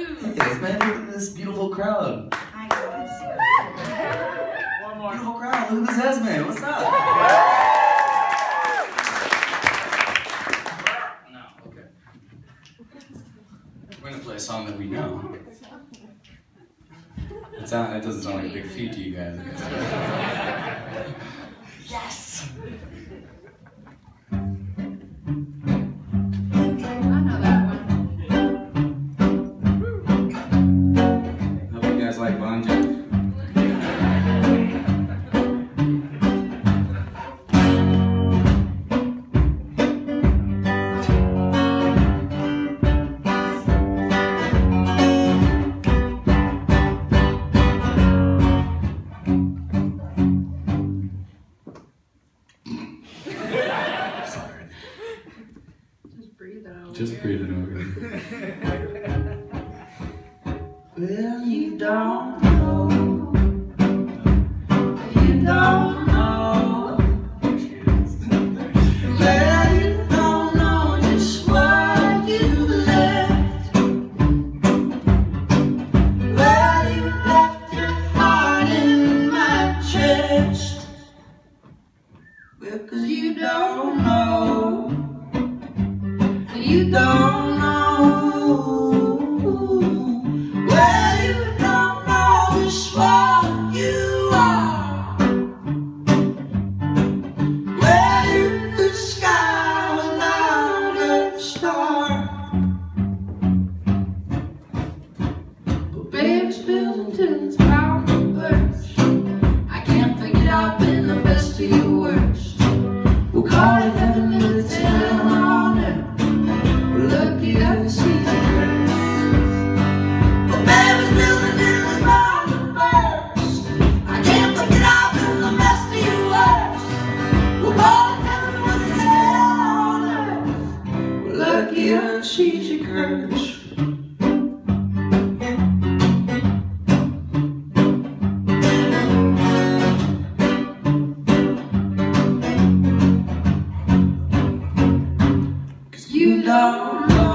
Hey, it's man, look at this beautiful crowd. Hi, guys. One more. Beautiful crowd. Look at this Esme. What's up? no, okay. We're going to play a song that we know. It, it doesn't sound like a big feat to you guys. yes! just breathing over. well, you don't know. you don't know. She's a curse. Cause you know